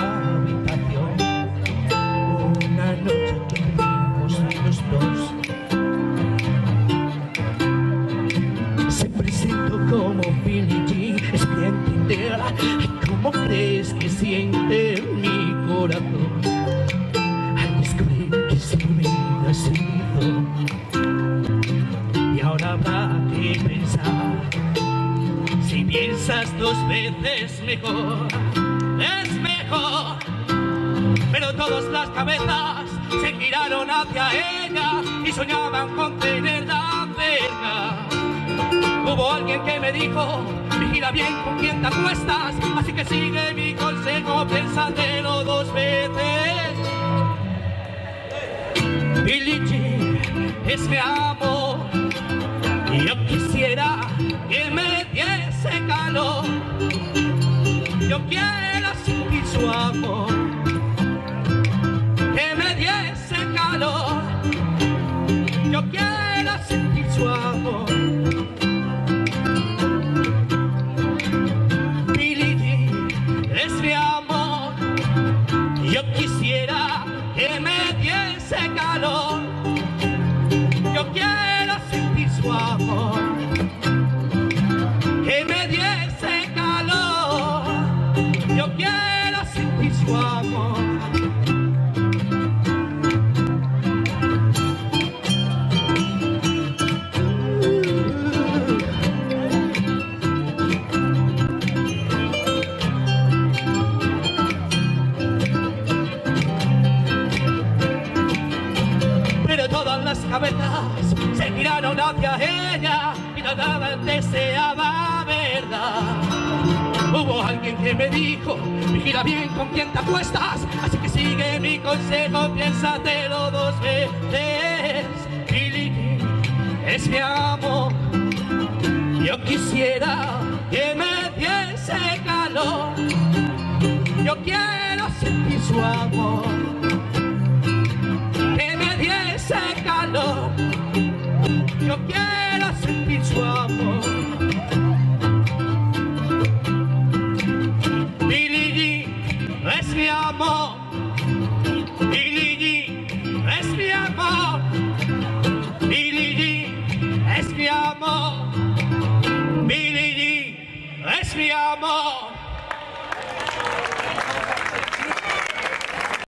habitación una noche dormimos vivimos los dos. Se presentó como Billie Jean, es bien tindera, ¿cómo crees que siente mi corazón? Al descubrir que siempre ha sido y ahora habrá que pensar. Si piensas dos veces mejor pero todas las cabezas se giraron hacia ella y soñaban con tenerla cerca. Hubo alguien que me dijo, vigila bien con quién te acuestas, así que sigue mi consejo, piénsatelo dos veces. Billie es mi amor, y yo quisiera que me diese calor. Yo quiero sentir su amor, que me diese calor. Yo quiero sentir su amor. Jean es mi amor. Yo quisiera que me diese calor. Yo quiero sentir su amor. Las cabezas se giraron hacia ella y nada deseaba verdad. Hubo alguien que me dijo, vigila bien con quién te acuestas, así que sigue mi consejo, piénsatelo dos veces. Jean es mi amor, yo quisiera que me diese calor, yo quiero sentir su amor diese calor. Yo quiero sentir su amor. Jean es mi amor. Jean es mi amor. Jean es mi amor. Jean es mi amor.